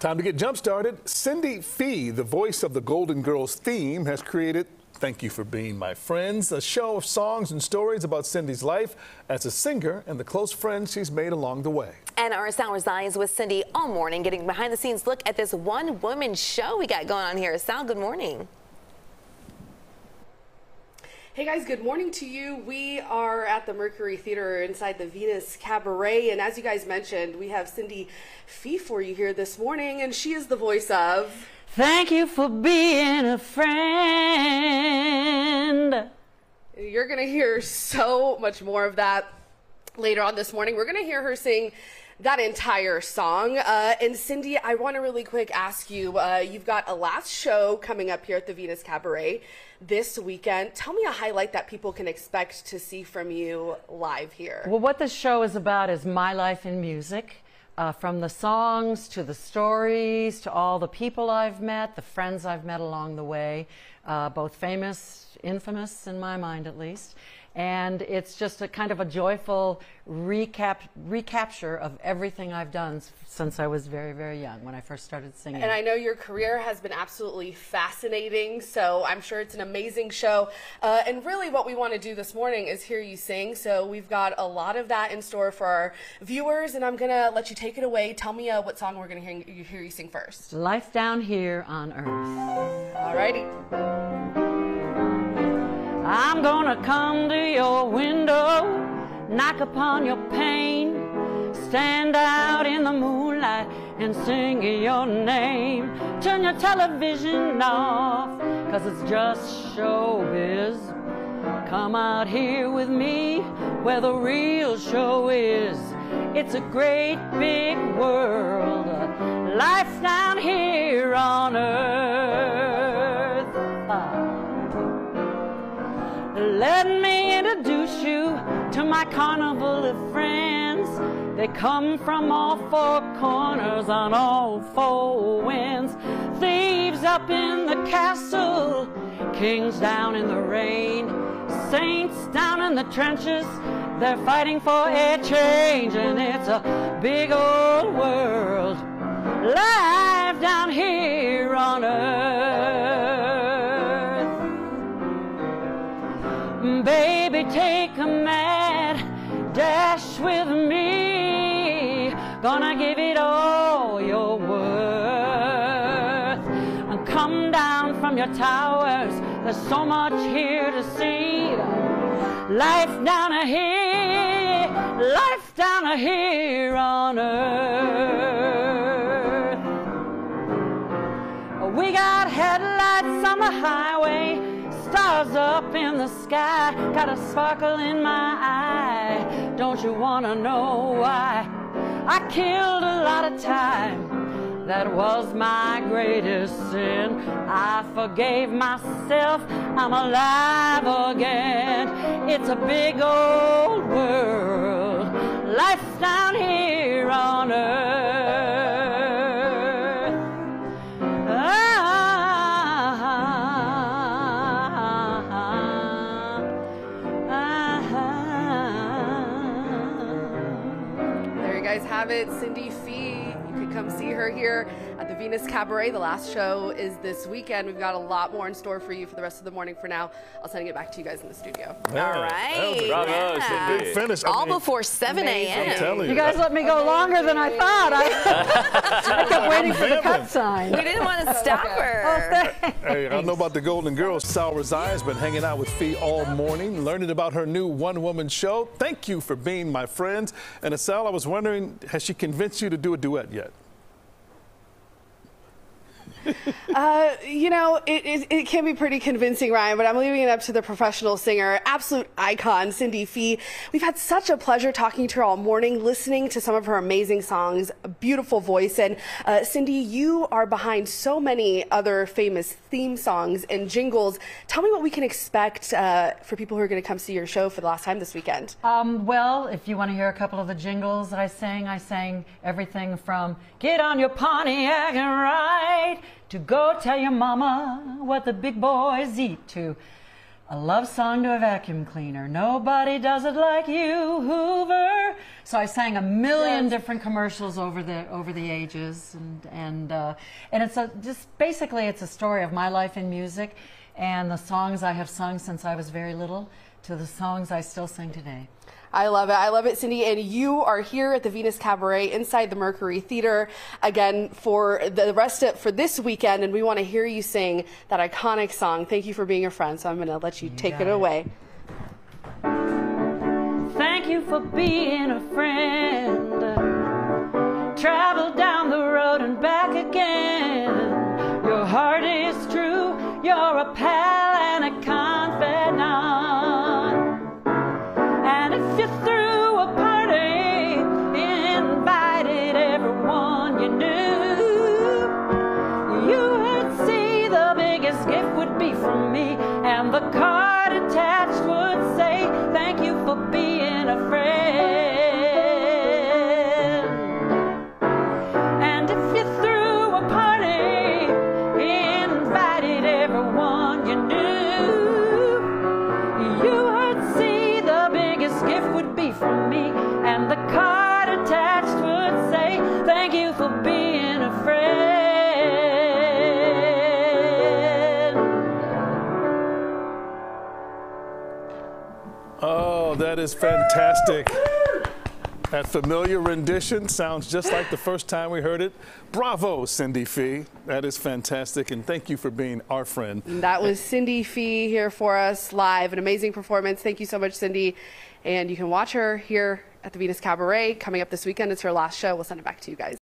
Time to get jump started. Cindy Fee, the voice of the Golden Girls theme, has created Thank You for Being My Friends, a show of songs and stories about Cindy's life as a singer and the close friends she's made along the way. And our Sal Rosai's with Cindy all morning, getting behind the scenes look at this one woman show we got going on here. Sal, good morning. Hey guys, good morning to you. We are at the Mercury Theater inside the Venus Cabaret, and as you guys mentioned, we have Cindy Fee for you here this morning, and she is the voice of. Thank you for being a friend. You're going to hear so much more of that later on this morning. We're going to hear her sing that entire song. Uh, and Cindy, I want to really quick ask you uh, you've got a last show coming up here at the Venus Cabaret this weekend. Tell me a highlight that people can expect to see from you live here. Well, what this show is about is my life in music. Uh, from the songs to the stories to all the people I've met, the friends I've met along the way, uh, both famous, infamous in my mind at least and it's just a kind of a joyful recap recapture of everything I've done since I was very very young when I first started singing. And I know your career has been absolutely fascinating, so I'm sure it's an amazing show. Uh, and really, what we want to do this morning is hear you sing. So we've got a lot of that in store for our viewers, and I'm gonna let you take it away. Tell me uh, what song we're gonna hear you, hear you sing first. Life down here on earth. Alrighty. I'm gonna come to your window, knock upon your pane, stand out in the moonlight and sing your name. Turn your television off, cause it's just showbiz. Come out here with me where the real show is. It's a great big world, life's down here on earth. Let me introduce you to my carnival of friends. They come from all four corners on all four winds. Thieves up in the castle, kings down in the rain, saints down in the trenches. They're fighting for a change, and it's a big old world. Life down here on earth. Take a mad dash with me. Gonna give it all your worth. And come down from your towers. There's so much here to see. Life down here, life down here on earth. We got headlights on the highway up in the sky, got a sparkle in my eye. Don't you wanna know why? I killed a lot of time. That was my greatest sin. I forgave myself. I'm alive again. It's a big old world. Life down here on earth. Guys have it. Cindy Fee, you could come see her here at the Venus Cabaret. The last show is this weekend. We've got a lot more in store for you for the rest of the morning. For now, I'll send it back to you guys in the studio. Yeah. All right. Bravo, yeah. Big finish. All I mean, before 7 a.m. You. you. guys let me go longer than I thought. I, I kept waiting for the cut sign. We didn't want to stop her. Oh, hey, I don't know about the Golden Girls. Sal Rosai has been hanging out with Fee all morning, learning about her new one-woman show. Thank you for being my friends. And Sal, I was wondering, has she convinced you to do a duet yet? Uh, you know, it, it, it, can be pretty convincing, Ryan, but I'm leaving it up to the professional singer, absolute icon, Cindy Fee. We've had such a pleasure talking to her all morning, listening to some of her amazing songs, beautiful voice. And uh, Cindy, you are behind so many other famous theme songs and jingles. Tell me what we can expect uh, for people who are going to come see your show for the last time this weekend. Um, well, if you want to hear a couple of the jingles that I sang, I sang everything from Get on your Pontiac and ride to go tell your mama what the big boys eat to a love song to a vacuum cleaner. Nobody does it like you, Hoover. So I sang a million Yes. different commercials over the over the ages, and and uh, and it's a just basically it's a story of my life in music, and the songs I have sung since I was very little to the songs I still sing today. I love it. I love it, Cindy. And you are here at the Venus Cabaret inside the Mercury Theater again for the rest of for this weekend, and we want to hear you sing that iconic song. Thank you for being a friend. So I'm going to let you, take it it. away. Thank you for being a friend. Travel that is fantastic. That familiar rendition sounds just like the first time we heard it. Bravo, Cindy Fee. That is fantastic, and thank you for being our friend. That was Cindy Fee here for us live. An amazing performance. Thank you so much, Cindy. And you can watch her here at the Venus Cabaret coming up this weekend. It's her last show. We'll send it back to you guys.